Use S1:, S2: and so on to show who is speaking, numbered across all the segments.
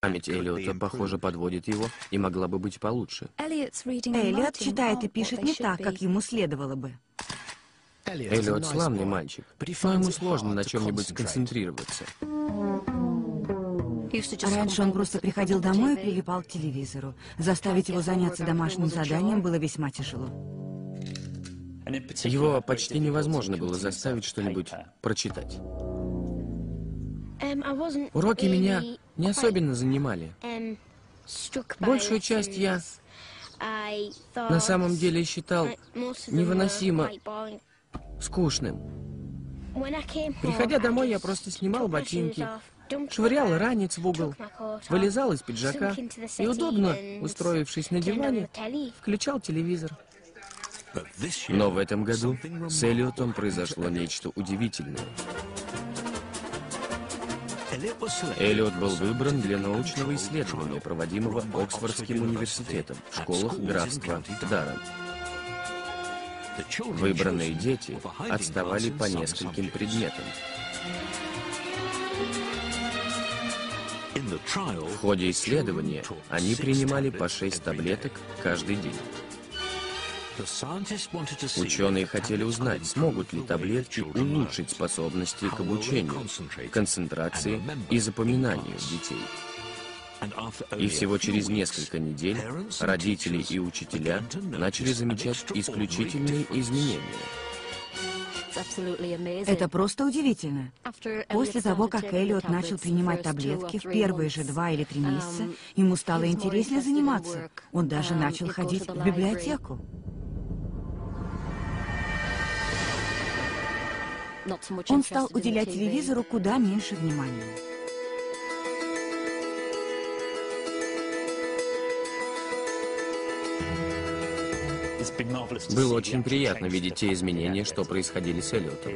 S1: Память Эллиота, похоже, подводит его и могла бы быть получше.
S2: Эллиот читает и пишет не так, как ему следовало бы.
S1: Эллиот славный мальчик, но ему сложно на чем-нибудь сконцентрироваться.
S2: Раньше он просто приходил домой и прилипал к телевизору. Заставить его заняться домашним заданием было весьма тяжело.
S1: Его почти невозможно было заставить что-нибудь прочитать. Уроки меня не особенно занимали. Большую часть я на самом деле считал невыносимо скучным. Приходя домой, я просто снимал ботинки, швырял ранец в угол, вылезал из пиджака и, удобно устроившись на диване, включал телевизор. Но в этом году с Эллиотом произошло нечто удивительное. Эллиот был выбран для научного исследования, проводимого Оксфордским университетом в школах графства Даррен. Выбранные дети отставали по нескольким предметам. В ходе исследования они принимали по 6 таблеток каждый день. Ученые хотели узнать, смогут ли таблетки улучшить способности к обучению, концентрации и запоминанию детей. И всего через несколько недель родители и учителя начали замечать исключительные изменения.
S2: Это просто удивительно. После того, как Эллиот начал принимать таблетки, в первые же два или три месяца ему стало интереснее заниматься. Он даже начал ходить в библиотеку. Он стал уделять телевизору куда меньше внимания.
S1: Было очень приятно видеть те изменения, что происходили с Эллиотом.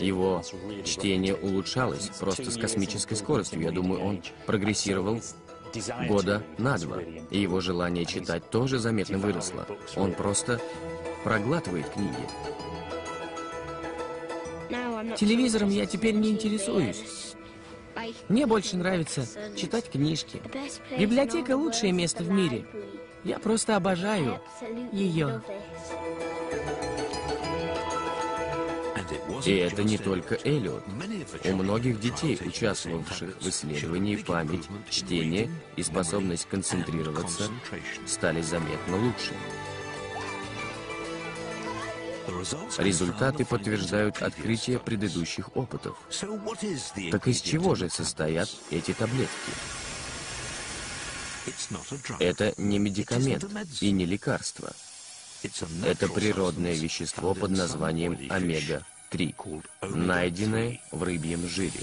S1: Его чтение улучшалось просто с космической скоростью. Я думаю, он прогрессировал года на два. И его желание читать тоже заметно выросло. Он просто проглатывает книги. Телевизором я теперь не интересуюсь. Мне больше нравится читать книжки. Библиотека — лучшее место в мире. Я просто обожаю ее. И это не только Эллиот. У многих детей, участвовавших в исследовании, память, чтение и способность концентрироваться стали заметно лучше. Результаты подтверждают открытие предыдущих опытов. Так из чего же состоят эти таблетки? Это не медикамент и не лекарство. Это природное вещество под названием омега-3, найденное в рыбьем жире.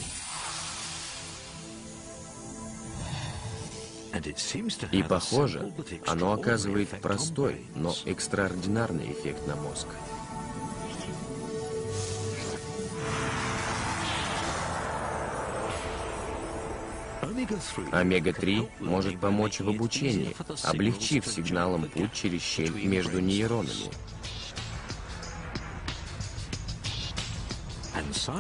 S1: И похоже, оно оказывает простой, но экстраординарный эффект на мозг. Омега-3 может помочь в обучении, облегчив сигналом путь через щель между нейронами.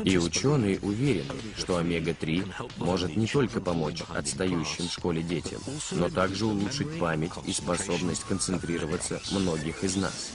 S1: И ученые уверены, что омега-3 может не только помочь отстающим в школе детям, но также улучшить память и способность концентрироваться многих из нас.